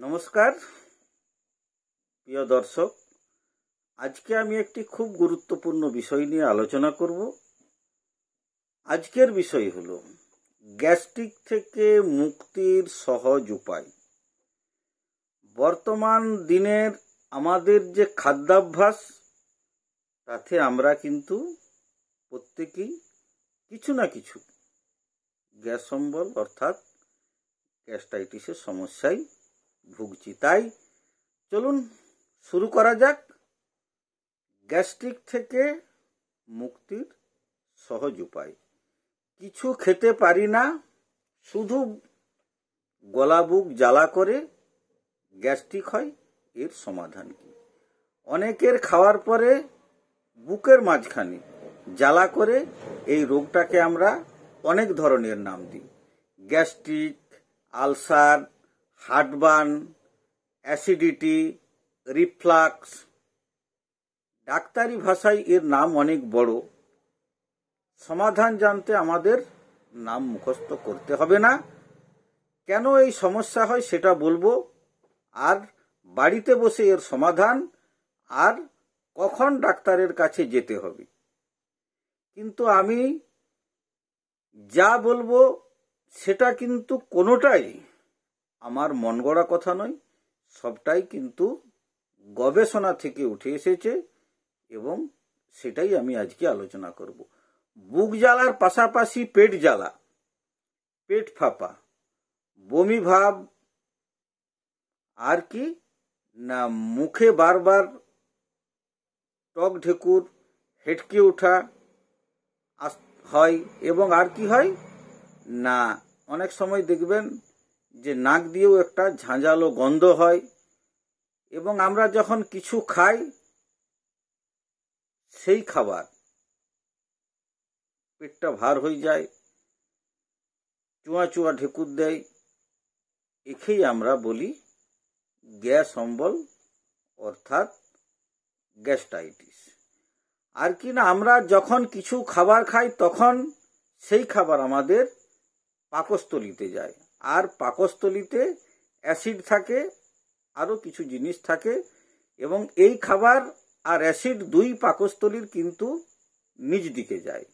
নমস্কার, প্রিয় দর্শক। আজকে আমি একটি খুব গুরুত্বপূর্ণ বিষয় নিয়ে আলোচনা করব। আজকের বিষয় হল গ্যাস্ট্রিক থেকে মুক্তির সহজ উপায়। বর্তমান দিনের আমাদের যে খাদ্যাভ্যাস, তাতে আমরা কিন্তু প্রত্যেকেই কিছু না কিছু গ্যাস অম্বল অর্থাৎ গ্যাস্ট্রাইটিসের সমস্যায় ভুগছি। তাই চলুন শুরু করা যাক। গ্যাস্ট্রিক থেকে মুক্তির সহজ উপায়। কিছু খেতে পারি না, শুধু গলা বুক জ্বালা করে গ্যাস্ট্রিক হয়, এর সমাধান কি? অনেকের খাওয়ার পরে বুকের মাঝখানে জ্বালা করে এই রোগটাকে আমরা অনেক ধরনের নাম দিই। Gastric, ulcer heartburn, acidity, reflux. ডাক্তারি ভাষায় এর নাম অনেক বড়। সমাধান জানতে আমাদের নাম মুখস্থ করতে হবে না। কেন এই সমস্যা হয় সেটা বলব। আর বাড়িতে বসে এর সমাধান। আর কখন ডাক্তারের কাছে যেতে হবে। কিন্তু আমি যা বলব সেটা কিন্তু কোনোটাই আমার মন গড়া কথা নয়, সবটাই কিন্তু গবেষণা থেকে উঠে এসেছে এবং সেটাই আমি আজকে আলোচনা করব। বুক জ্বালার পাশাপাশি পেট জ্বালা, পেট ফাঁপা, বমি ভাব, আর কি? না, মুখে বারবার টক ঢেকুর, হেটকে ওঠা হয় এবং আর কি হয়? না, অনেক সময় দেখবেন যে নাক দিয়েও একটা ঝাঁঝালো গন্ধ হয়, এবং আমরা যখন কিছু খাই, সেই খাবার পেটটা ভার হয়ে যায়, চুয়া চুয়া ঢেকুর দেয়, একেই আমরা বলি গ্যাস অম্বল, অর্থাৎ গ্যাস্ট্রাইটিস আর কি না, আমরা যখন কিছু খাবার খাই, তখন সেই খাবার আমাদের পাকস্থলিতে যায়। আর পাকস্থলিতে অ্যাসিড থাকে, আরও কিছু জিনিস থাকে এবং এই খাবার আর অ্যাসিড দুই পাকস্থলীর কিন্তু নিজ দিকে যায়।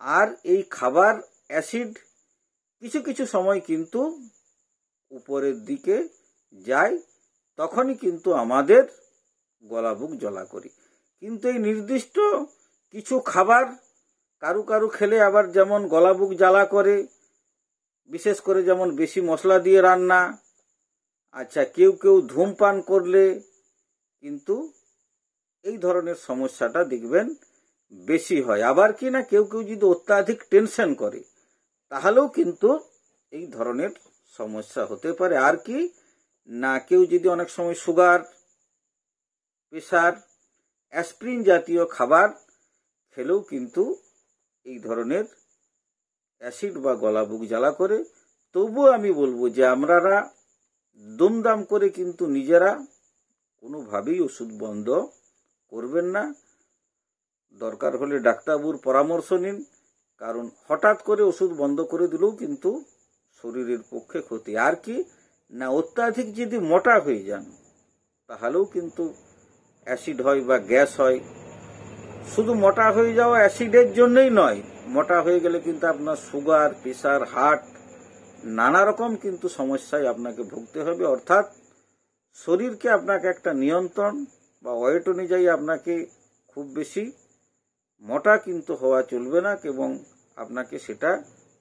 আর এই খাবার, অ্যাসিড কিছু কিছু সময় কিন্তু উপরের দিকে যায়, তখনই কিন্তু আমাদের গলা বুক জ্বলা করি। কিন্তু এই নির্দিষ্ট কিছু খাবার কারু কারু খেলে আবার যেমন গলা বুক জ্বালা করে বিশেষ করে যেমন বেশি মশলা দিয়ে রান্না আচ্ছা কেউ কেউ ধূমপান করলে কিন্তু এই ধরনের সমস্যাটা দেখবেন বেশি হয়। আবার কি না কেউ কেউ যদি অত্যাধিক টেনশন করে, তাহলেও কিন্তু এই ধরনের সমস্যা হতে পারে। আর কি, না কেউ যদি অনেক সময় সুগার প্রেশার অ্যাসপ্রিন জাতীয় খাবার খেলেও কিন্তু এই ধরনের অ্যাসিড বা গলা বুক জ্বালা করে, তবুও আমি বলব যে আমরারা দমদাম করে কিন্তু নিজেরা কোনোভাবেই ওষুধ বন্ধ করবেন না। দরকার হলে ডাক্তারবুর পরামর্শ নিন, কারণ হঠাৎ করে ওষুধ বন্ধ করে দিলেও কিন্তু শরীরের পক্ষে ক্ষতি। আর কি, না অত্যাধিক যদি মোটা হয়ে যান, তাহলেও কিন্তু অ্যাসিড হয় বা গ্যাস হয়। শুধু মোটা হয়ে যাওয়া অ্যাসিডের জন্যই নয় মোটা হয়ে গেলে কিন্তু আপনার সুগার প্রেশার হার্ট, নানা রকম কিন্তু সমস্যায় আপনাকে ভুগতে হবে। অর্থাৎ শরীরকে আপনাকে একটা নিয়ন্ত্রণ বা ওয়েট অনুযায়ী আপনাকে খুব বেশি মোটা কিন্তু হওয়া চলবে না এবং আপনাকে সেটা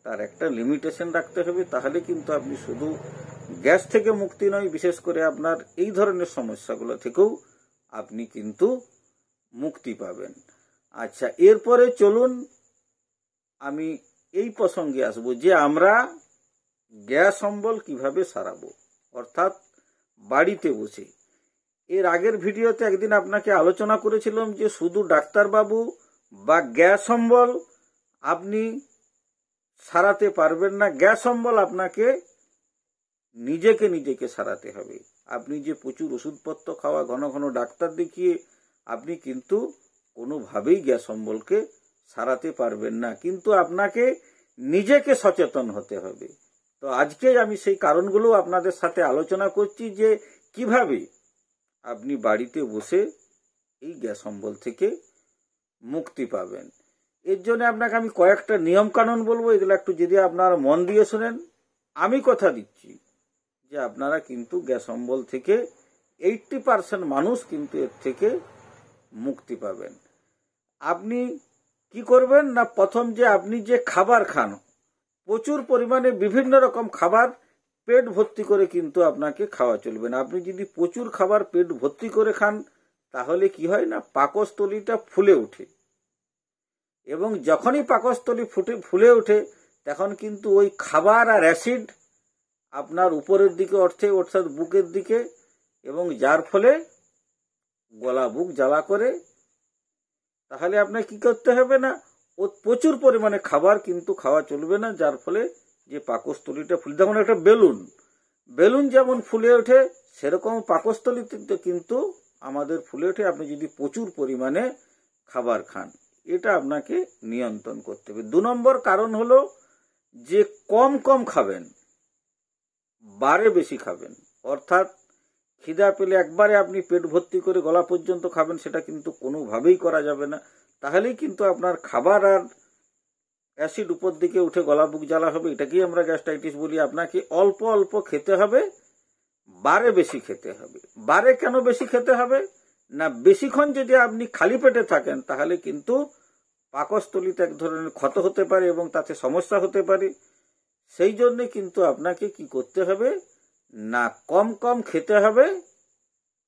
তার একটা লিমিটেশন রাখতে হবে। তাহলে কিন্তু আপনি শুধু গ্যাস থেকে মুক্তি নয়, বিশেষ করে আপনার এই ধরনের সমস্যাগুলো থেকেও আপনি কিন্তু মুক্তি পাবেন। আচ্ছা এরপরে চলুন আমি এই প্রসঙ্গে আসব যে আমরা গ্যাস অম্বল কীভাবে সারাবো। অর্থাৎ বাড়িতে বসে। এর আগের ভিডিওতে একদিন আপনাকে আলোচনা করেছিলাম যে শুধু ডাক্তারবাবু বা গ্যাস অম্বল আপনি সারাতে পারবেন না, গ্যাস অম্বল আপনাকে নিজেকে নিজেকে সারাতে হবে। আপনি যে প্রচুর ওষুধপত্র খাওয়া, ঘন ঘন ডাক্তার দেখিয়ে আপনি কিন্তু কোনোভাবেই গ্যাস অম্বলকে সারাতে পারবেন না। কিন্তু আপনাকে নিজেকে সচেতন হতে হবে। তো আজকে আমি সেই কারণগুলো আপনাদের সাথে আলোচনা করছি যে কীভাবে আপনি বাড়িতে বসে এই গ্যাস অম্বল থেকে মুক্তি পাবেন। এর জন্য আপনাকে আমি কয়েকটা নিয়ম কানুন বলব, এগুলো একটু যদি আপনারা মন দিয়ে শোনেন। আমি কথা দিচ্ছি যে আপনারা কিন্তু গ্যাস অম্বল থেকে এইটটি পার্সেন্ট মানুষ কিন্তু এর থেকে মুক্তি পাবেন। আপনি কি করবেন না প্রথম যে আপনি যে খাবার খান, প্রচুর পরিমাণে বিভিন্ন রকম খাবার পেট ভর্তি করে কিন্তু আপনাকে খাওয়া চলবে না। আপনি যদি প্রচুর খাবার পেট ভর্তি করে খান, তাহলে কি হয় না, পাকস্থলীটা ফুলে ওঠে। এবং যখনই পাকস্থলী ফুটে, ফুলে ওঠে, তখন কিন্তু ওই খাবার আর অ্যাসিড আপনার উপরের দিকে অর্থে, অর্থাৎ বুকের দিকে, এবং যার ফলে গলা, বুক জ্বালা করে তাহলে আপনার কি করতে হবে না? ও প্রচুর পরিমাণে খাবার কিন্তু খাওয়া চলবে না, যার ফলে যে পাকস্থলীটা ফুলে যেমন একটা বেলুন। বেলুন যেমন ফুলে ওঠে, সেরকম পাকস্থলীতে কিন্তু আমাদের ফুলে ওঠে। আপনি যদি প্রচুর পরিমাণে খাবার খান, এটা আপনাকে নিয়ন্ত্রণ করতে হবে। দু নম্বর কারণ হলো যে কম কম খাবেন, বারে বেশি খাবেন। অর্থাৎ খিদা পেলে একবারে আপনি পেট ভর্তি করে গলা পর্যন্ত খাবেন, সেটা কিন্তু কোনোভাবেই করা যাবে না। তাহলেই কিন্তু আপনার খাবার আর অ্যাসিড উপর দিকে উঠে গলা বুক জ্বালা হবে, এটাকেই আমরা গ্যাস্ট্রাইটিস বলি। আপনাকে অল্প অল্প খেতে হবে, বারে বেশি খেতে হবে। বারে কেন বেশি খেতে হবে? না, বেশিক্ষণ যদি আপনি খালি পেটে থাকেন, তাহলে কিন্তু পাকস্থলিতে এক ধরনের ক্ষত হতে পারে এবং তাতে সমস্যা হতে পারে। সেই জন্যে কিন্তু আপনাকে কি করতে হবে না কম কম খেতে হবে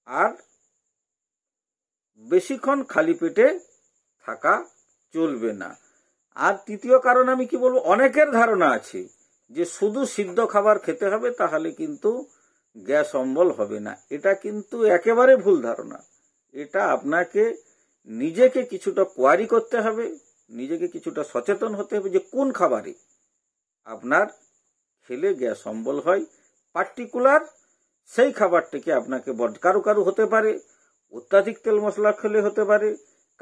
আর বেশিক্ষণ খালি পেটে থাকা চলবে না। আর তৃতীয় কারণ আমি কি বলব, অনেকের ধারণা আছে যে শুধু সিদ্ধ খাবার খেতে হবে তাহলে কিন্তু গ্যাস অম্বল হবে না। এটা কিন্তু একেবারে ভুল ধারণা। এটা আপনাকে নিজেকে কিছুটা কোয়ারি করতে হবে, নিজেকে কিছুটা সচেতন হতে হবে যে কোন খাবারে আপনার খেলে গ্যাস অম্বল হয়। পার্টিকুলার সেই খাবারটিকে আপনাকে কারু কারু হতে পারে, অত্যাধিক তেল মশলা খেলে হতে পারে,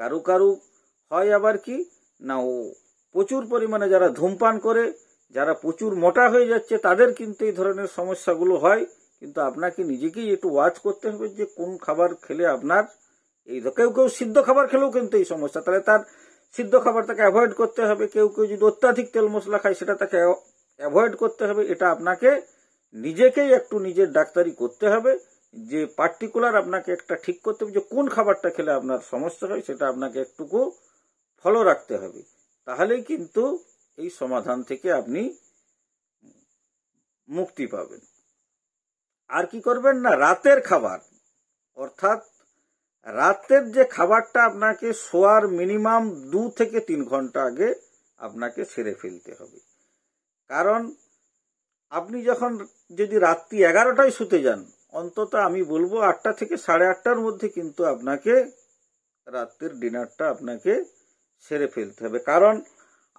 কারু কারু হয় আবার কি না ও প্রচুর পরিমাণে যারা ধূমপান করে, যারা প্রচুর মোটা হয়ে যাচ্ছে, তাদের কিন্তু এই ধরনের সমস্যাগুলো হয়, কিন্তু আপনাকে নিজেকেই একটু ওয়াচ করতে হবে যে কোন খাবার খেলে আপনার, এই কেউ কেউ সিদ্ধ খাবার খেলেও কিন্তু এই সমস্যা, তাহলে তার সিদ্ধ খাবার তাকে অ্যাভয়েড করতে হবে, কেউ কেউ যদি অত্যাধিক তেল মশলা খায়, সেটা তাকে অ্যাভয়েড করতে হবে, এটা আপনাকে নিজেকেই একটু নিজের ডাক্তারি করতে হবে, যে পার্টিকুলার আপনাকে একটা ঠিক করতে হবে, যে কোন খাবারটা খেলে আপনার সমস্যা হয় সেটা আপনাকে একটুকু ফলো রাখতে হবে। তাহলেই কিন্তু এই সমাধান থেকে আপনি মুক্তি পাবেন। আর কি করবেন না, রাতের খাবার। অর্থাৎ রাতের যে খাবারটা আপনাকে শোয়ার মিনিমাম দু থেকে তিন ঘণ্টা আগে আপনাকে সেরে ফেলতে হবে। কারণ আপনি যখন যদি রাত্রি এগারোটায় শুতে যান, অন্তত আমি বলব আটটা থেকে সাড়ে আটটার মধ্যে কিন্তু আপনাকে রাত্রের ডিনারটা আপনাকে সেরে ফেলতে হবে। কারণ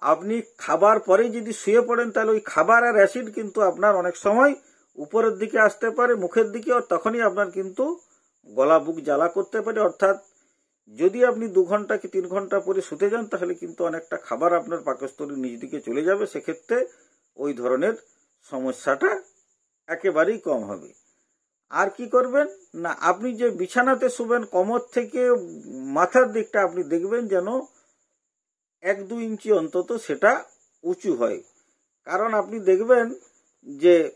আপনি খাবার পরেই যদি শুয়ে পড়েন, তাহলে ওই খাবার আর অ্যাসিড কিন্তু আপনার অনেক সময় উপরের দিকে আসতে পারে, মুখের দিকে, আর তখনই আপনার কিন্তু গলা বুক জ্বালা করতে পারে। অর্থাৎ যদি আপনি দু ঘণ্টা কি তিন ঘণ্টা পরে শুতে যান, তাহলে কিন্তু অনেকটা খাবার আপনার পাকস্থলীর নিজ দিকে চলে যাবে। সেক্ষেত্রে ওই ধরনের সমস্যাটা একেবারেই কম হবে। আর কি করবেন? না, আপনি যে বিছানাতে শুবেন, কমর থেকে মাথার দিকটা আপনি দেখবেন যেন এক দু ইঞ্চি অন্তত সেটা উঁচু হয়। কারণ আপনি দেখবেন যে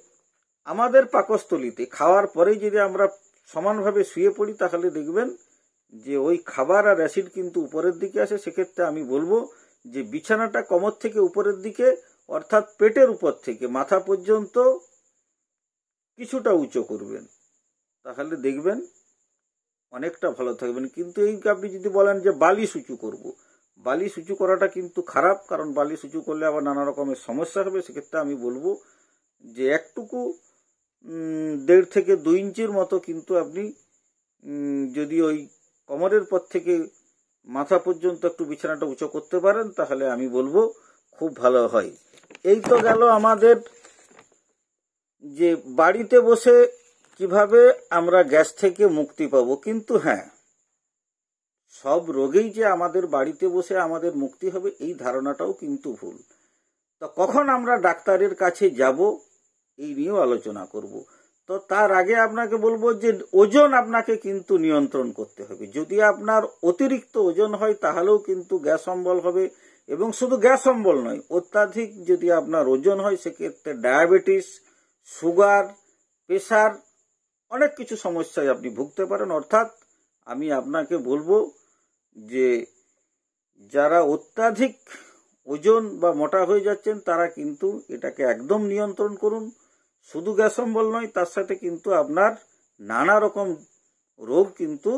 আমাদের পাকস্থলিতে খাওয়ার পরে যদি আমরা সমানভাবে শুয়ে পড়ি, তাহলে দেখবেন যে ওই খাবার আর অ্যাসিড কিন্তু উপরের দিকে আসে। সেক্ষেত্রে আমি বলব যে বিছানাটা কমর থেকে উপরের দিকে, অর্থাৎ পেটের উপর থেকে, মাথা পর্যন্ত কিছুটা উঁচু করবেন। তাহলে দেখবেন অনেকটা ভালো থাকবেন। কিন্তু এই আপনি যদি বলেন যে বালিশ উঁচু করব। বালিশ উঁচু করাটা কিন্তু খারাপ, কারণ বালিশ উঁচু করলে আবার নানা রকমের সমস্যা হবে। সেক্ষেত্রে আমি বলব যে একটুকু দেড় থেকে দুই ইঞ্চির মতো কিন্তু আপনি যদি ওই কমরের পর থেকে মাথা পর্যন্ত একটু বিছানাটা উঁচু করতে পারেন, তাহলে আমি বলব খুব ভালো হয়। এই তো গেল আমাদের যে বাড়িতে বসে কীভাবে আমরা গ্যাস থেকে মুক্তি পাবো, কিন্তু হ্যাঁ সব রোগেই যে আমাদের বাড়িতে বসে আমাদের মুক্তি হবে, এই ধারণাটাও কিন্তু ভুল। তো কখন আমরা ডাক্তারের কাছে যাব, এই নিয়েও আলোচনা করব। তো তার আগে আপনাকে বলব যে ওজন আপনাকে কিন্তু নিয়ন্ত্রণ করতে হবে। যদি আপনার অতিরিক্ত ওজন হয়, তাহলেও কিন্তু গ্যাস অম্বল হবে। এবং শুধু গ্যাস অম্বল নয়, অত্যাধিক যদি আপনার ওজন হয়, সেক্ষেত্রে ডায়াবেটিস সুগার প্রেশার অনেক কিছু সমস্যায় আপনি ভুগতে পারেন। অর্থাৎ আমি আপনাকে বলব যে যারা অত্যাধিক ওজন বা মোটা হয়ে যাচ্ছেন, তারা কিন্তু এটাকে একদম নিয়ন্ত্রণ করুন। শুধু গ্যাস অম্বল নয়, তার সাথে কিন্তু আপনার নানা রকম রোগ কিন্তু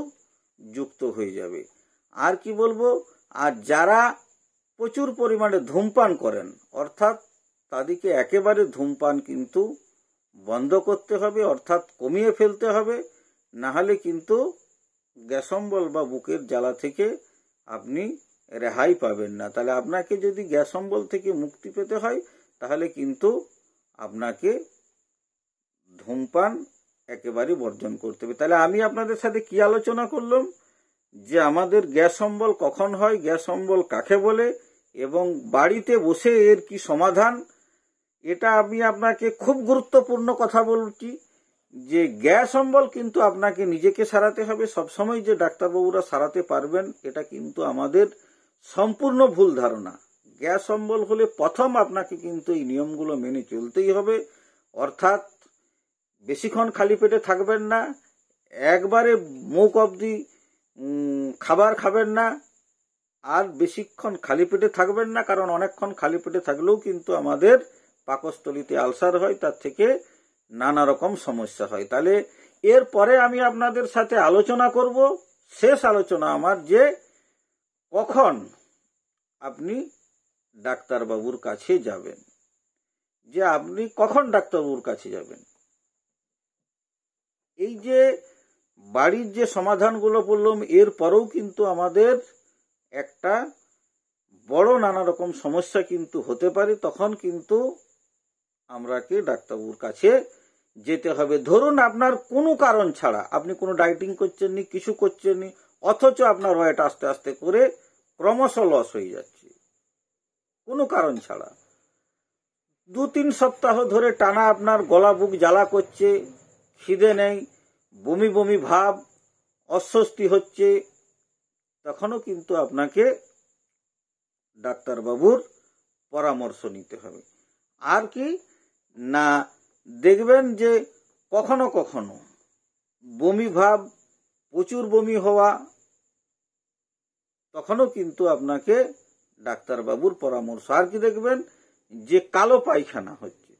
যুক্ত হয়ে যাবে। আর কি বলব? আর যারা প্রচুর পরিমাণে ধূমপান করেন, অর্থাৎ তাদেরকে একেবারে ধূমপান কিন্তু বন্ধ করতে হবে, অর্থাৎ কমিয়ে ফেলতে হবে। না হলে কিন্তু গ্যাসম্বল বা বুকের জ্বালা থেকে আপনি রেহাই পাবেন না। তাহলে আপনাকে যদি গ্যাস অম্বল থেকে মুক্তি পেতে হয়, তাহলে কিন্তু আপনাকে ধূমপান একেবারে বর্জন করতে হবে। তাহলে আমি আপনাদের সাথে কি আলোচনা করলাম? যে আমাদের গ্যাস অম্বল কখন হয় গ্যাস অম্বল কাকে বলে এবং বাড়িতে বসে এর কি সমাধান? এটা আমি আপনাকে খুব গুরুত্বপূর্ণ কথা বলছি, যে গ্যাস অম্বল কিন্তু আপনাকে নিজেকে সারাতে হবে, সবসময় যে ডাক্তারবাবুরা সারাতে পারবেন, এটা কিন্তু আমাদের সম্পূর্ণ ভুল ধারণা। গ্যাস অম্বল হলে প্রথম আপনাকে কিন্তু এই নিয়মগুলো মেনে চলতেই হবে, অর্থাৎ বেশিক্ষণ খালি পেটে থাকবেন না, একবারে মুখ অবধি খাবার খাবেন না, আর বেশিক্ষণ খালি পেটে থাকবেন না, কারণ অনেকক্ষণ খালি পেটে থাকলেও কিন্তু আমাদের পাকস্থলিতে আলসার হয়, তার থেকে নানা রকম সমস্যা হয়। তাহলে এরপরে আমি আপনাদের সাথে আলোচনা করব। শেষ আলোচনা আমার যে কখন আপনি ডাক্তারবাবুর কাছে যাবেন। যে আপনি কখন ডাক্তারবাবুর কাছে যাবেন। এই যে বাড়ির যে সমাধানগুলো বললাম, এর পরেও কিন্তু আমাদের একটা বড় নানা রকম সমস্যা কিন্তু হতে পারে। তখন কিন্তু আমরাকে ডাক্তারবাবুর কাছে যেতে হবে। ধরুন আপনার কোনো কারণ ছাড়া, আপনি কোনো ডাইটিং করছেন নি কিছু করছেন নি অথচ আপনার ওয়েট আস্তে আস্তে করে ক্রমশ লস হয়ে যাচ্ছে। কোনো কারণ ছাড়া। দু তিন সপ্তাহ ধরে টানা আপনার গলা বুক জ্বালা করছে, খিদে নেই, বমি বমি ভাব, অস্বস্তি হচ্ছে। তখনও কিন্তু আপনাকে ডাক্তারবাবুর পরামর্শ নিতে হবে। আর কি না দেখবেন যে কখনো কখনো বমি ভাব, প্রচুর বমি হওয়া, তখনও কিন্তু আপনাকে ডাক্তারবাবুর পরামর্শ। আর কি দেখবেন যে কালো পায়খানা হচ্ছে।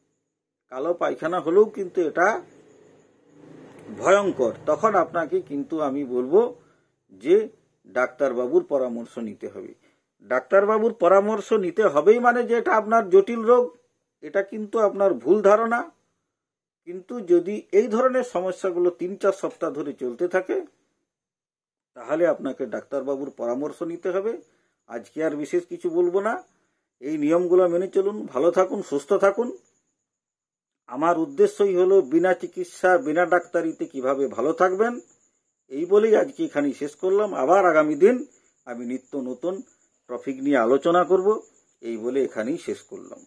কালো পায়খানা হলেও কিন্তু এটা ভয়ঙ্কর। তখন আপনাকে কিন্তু আমি বলব যে ডাক্তারবাবুর পরামর্শ নিতে হবে। ডাক্তারবাবুর পরামর্শ নিতে হবেই মানে যে এটা আপনার জটিল রোগ এটা কিন্তু আপনার ভুল ধারণা। কিন্তু যদি এই ধরনের সমস্যাগুলো তিন চার সপ্তাহ ধরে চলতে থাকে, তাহলে আপনাকে ডাক্তারবাবুর পরামর্শ নিতে হবে। আজকে আর বিশেষ কিছু বলব না। এই নিয়মগুলো মেনে চলুন, ভালো থাকুন, সুস্থ থাকুন। আমার উদ্দেশ্যই হলো, বিনা চিকিৎসা, বিনা ডাক্তারিতে কীভাবে ভালো থাকবেন, এই বলেই আজকে এখানেই শেষ করলাম। আবার আগামী দিন আমি নিত্য নতুন টপিক নিয়ে আলোচনা করব, এই বলে এখানেই শেষ করলাম।